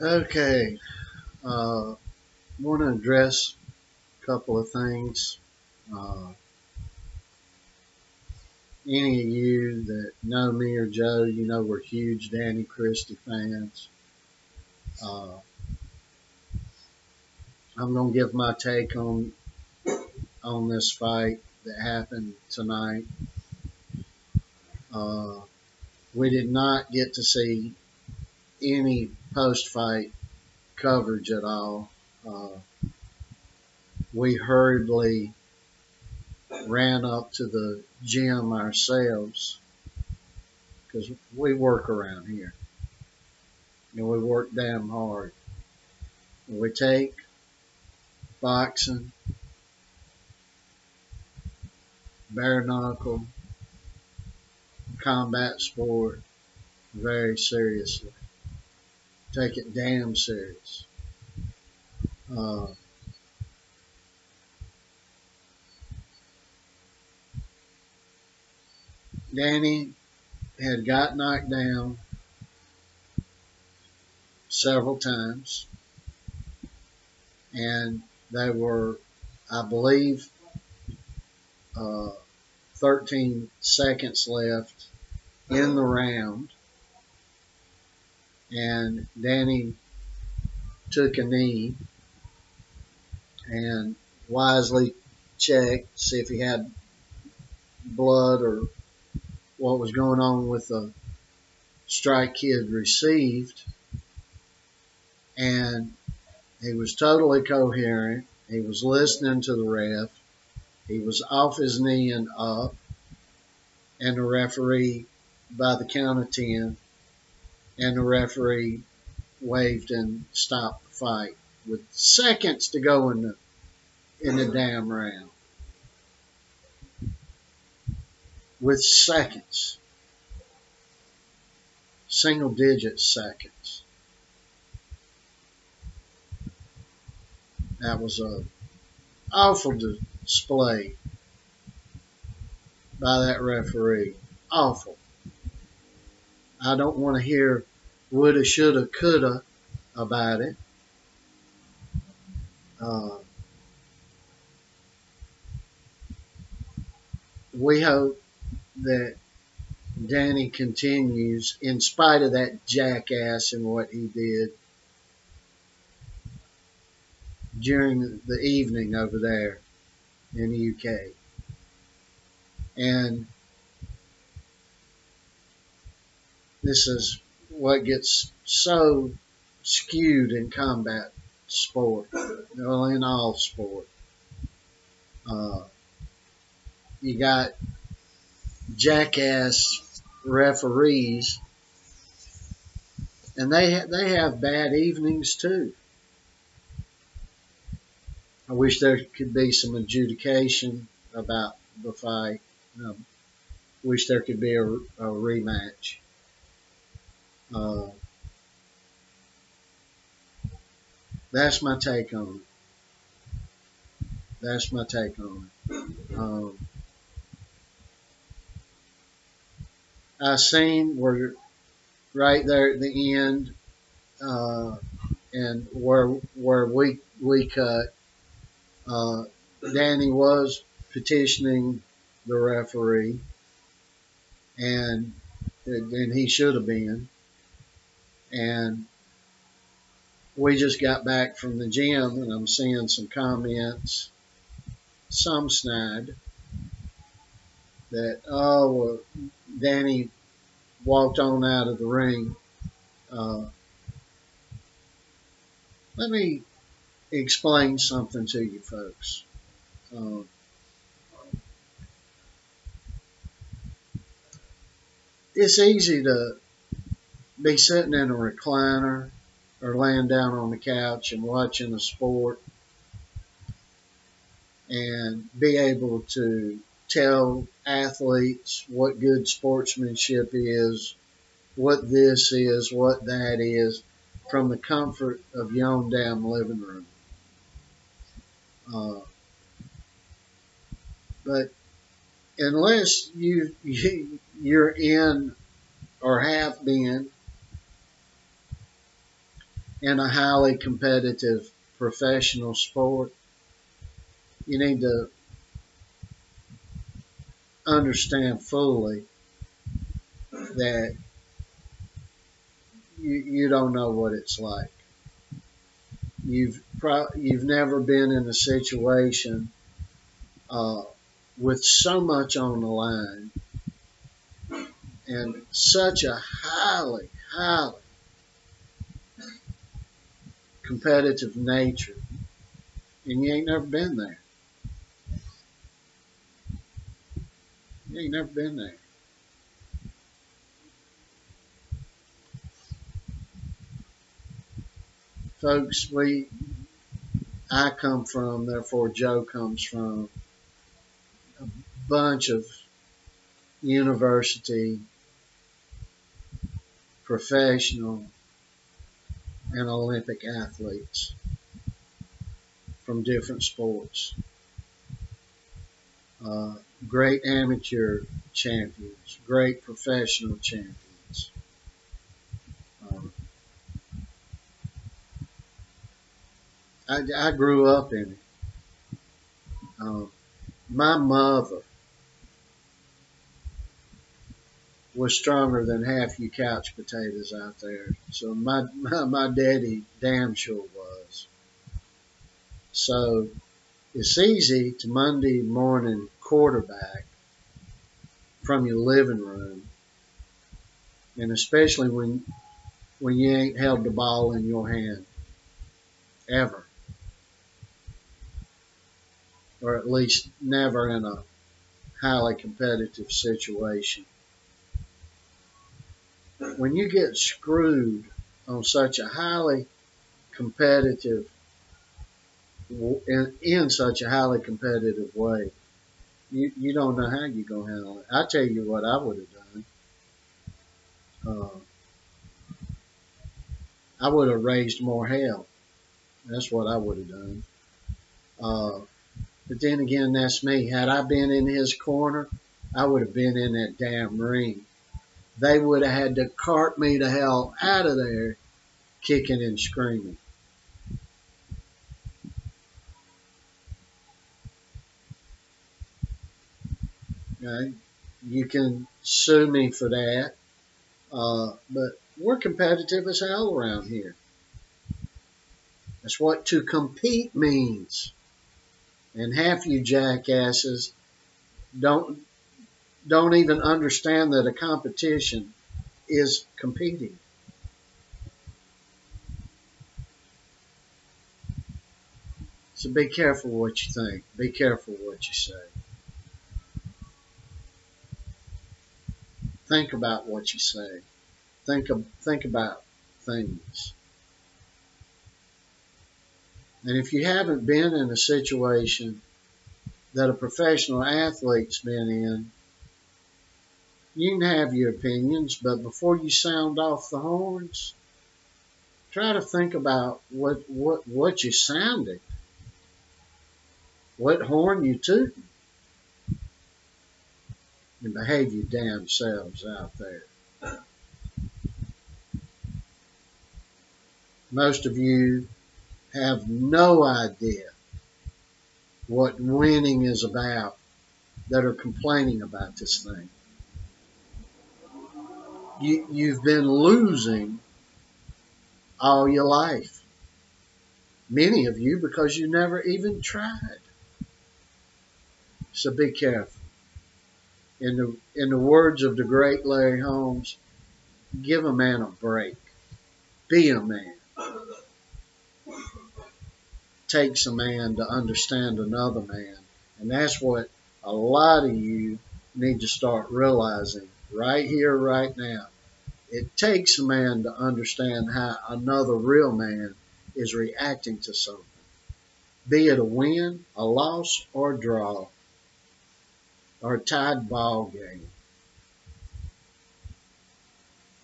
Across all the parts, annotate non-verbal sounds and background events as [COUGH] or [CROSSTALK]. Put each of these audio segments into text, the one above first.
Okay, uh, want to address a couple of things. Uh, any of you that know me or Joe, you know we're huge Danny Christie fans. Uh, I'm gonna give my take on on this fight that happened tonight. Uh, we did not get to see any post fight coverage at all. Uh, we hurriedly ran up to the gym ourselves because we work around here and we work damn hard. We take boxing, bare knuckle, combat sport very seriously. Take it damn serious. Uh, Danny had got knocked down several times, and they were, I believe, uh, 13 seconds left in the round, and Danny took a knee and wisely checked, to see if he had blood or what was going on with the strike he had received. And he was totally coherent. He was listening to the ref. He was off his knee and up. And the referee, by the count of 10, and the referee waved and stopped the fight with seconds to go in the in the damn round. With seconds. Single digit seconds. That was a awful display by that referee. Awful. I don't want to hear woulda, shoulda, coulda about it. Uh, we hope that Danny continues in spite of that jackass and what he did during the evening over there in the UK. And this is what gets so skewed in combat sport, well, in all sport. Uh, you got jackass referees, and they ha- they have bad evenings too. I wish there could be some adjudication about the fight. I wish there could be a, a rematch. Uh, that's my take on it. That's my take on it. Um, I seen where right there at the end, uh, and where where we we cut, uh, Danny was petitioning the referee, and and he should have been. And we just got back from the gym, and I'm seeing some comments, some snide, that oh well, Danny walked on out of the ring. Uh, let me explain something to you folks. Uh, it's easy to be sitting in a recliner or laying down on the couch and watching a sport and be able to tell athletes what good sportsmanship is, what this is, what that is, from the comfort of your own damn living room. Uh, but unless you, you [LAUGHS] you're in or have been in a highly competitive professional sport, you need to understand fully that you, you don't know what it's like. You've pro- you've never been in a situation uh, with so much on the line and such a highly, highly competitive nature, and you ain't never been there. You ain't never been there. Folks, we, I come from, therefore Joe comes from a bunch of university, professional, and Olympic athletes from different sports. Uh, great amateur champions, great professional champions. Um, I, I, grew up in it. Um, my mother was stronger than half you couch potatoes out there. So my, my, my daddy damn sure was. So it's easy to Monday morning quarterback from your living room, and especially when when you ain't held the ball in your hand ever, or at least never in a highly competitive situation. When you get screwed on such a highly competitive in, in such a highly competitive way, you, you don't know how you're going to handle it. I tell you what I would have done. Uh, I would have raised more hell. That's what I would have done. Uh, but then again, that's me. Had I been in his corner, I would have been in that damn ring. They would have had to cart me the hell out of there, kicking and screaming. Okay, you can sue me for that, uh, but we're competitive as hell around here. That's what to compete means. And half you jackasses don't don't even understand that a competition is competing. So be careful what you think. Be careful what you say. Think about what you say. Think of, think about things. And if you haven't been in a situation that a professional athlete's been in, you can have your opinions, but before you sound off the horns, try to think about what what what you sounded, what horn you tooting and behave your damn selves out there. Most of you have no idea what winning is about that are complaining about this thing. You, you've been losing all your life. Many of you because you never even tried. So be careful in the in the words of the great Larry Holmes, give a man a break. Be a man. Takes a man to understand another man. And that's what a lot of you need to start realizing right here, right now. It takes a man to understand how another real man is reacting to something. Be it a win, a loss, or a draw or a tied ball game.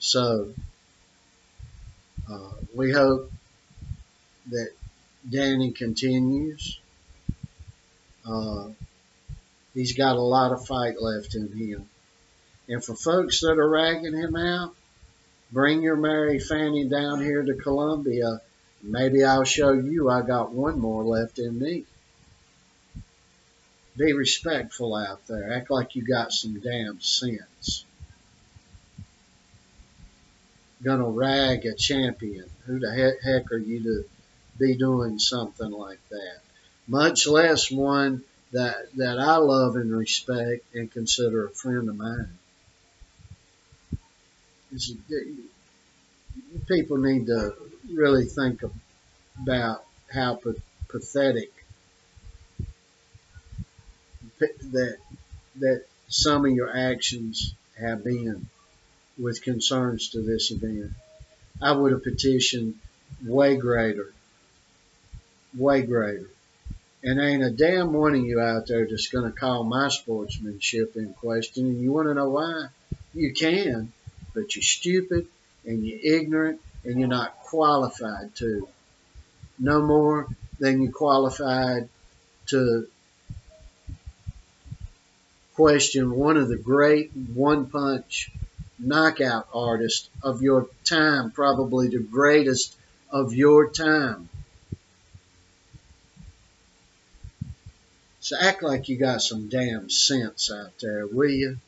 So uh, we hope that Danny continues. Uh, he's got a lot of fight left in him. And for folks that are ragging him out, Bring your Mary Fanny down here to Columbia. Maybe I'll show you I got one more left in me. Be respectful out there. Act like you got some damn sense. Gonna rag a champion. Who the heck, are you to be doing something like that? Much less one that that I love and respect and consider a friend of mine. People need to really think about how pathetic that that some of your actions have been with concerns to this event. I would have petitioned way greater, way greater. And ain't a damn one of you out there that's going to call my sportsmanship in question. And you want to know why? You can, but you're stupid and you're ignorant and you're not qualified to. No more than you're qualified to question one of the great one punch knockout artists of your time, probably the greatest of your time. So act like you got some damn sense out there, will you?